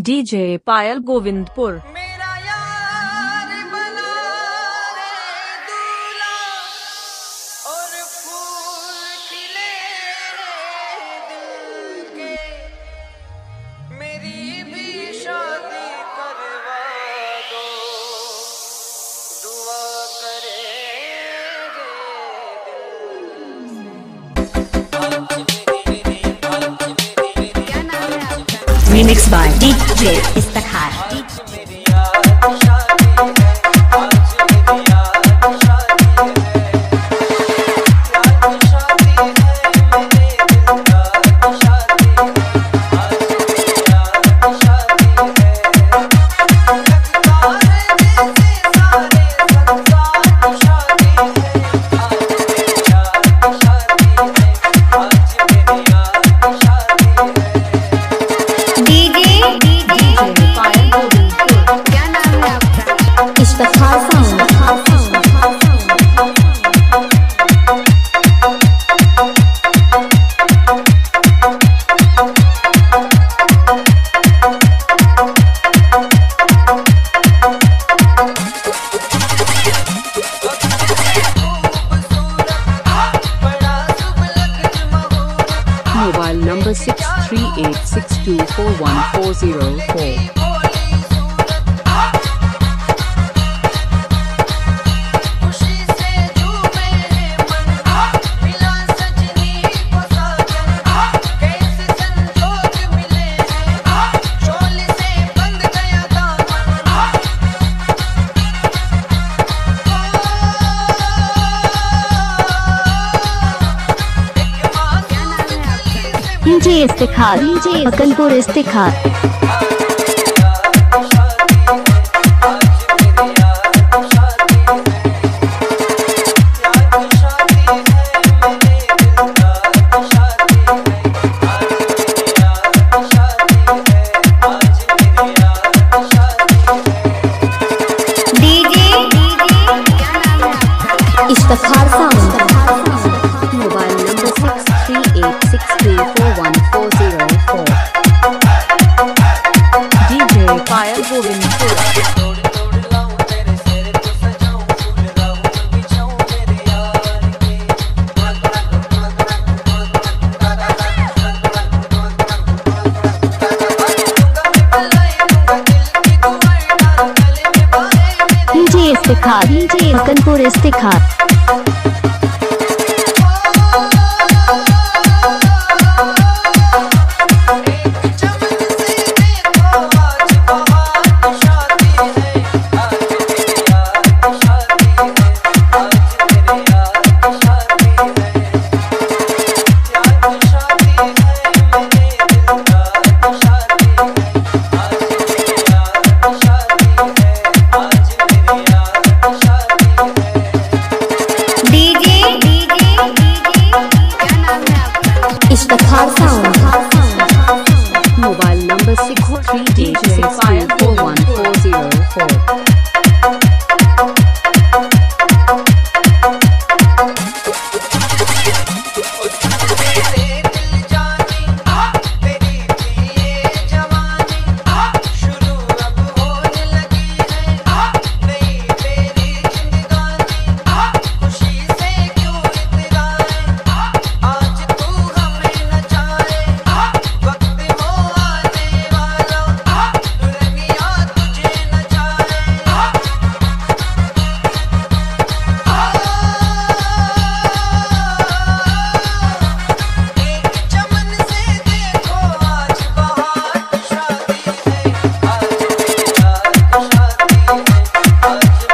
DJ Payal Govindpur. remixed by DJ Istakhar. mobile number 6386241404. दीजिए इस्तेखार दीजिए अकलपुर इस्तेखार। को रिस्ते it. Oh.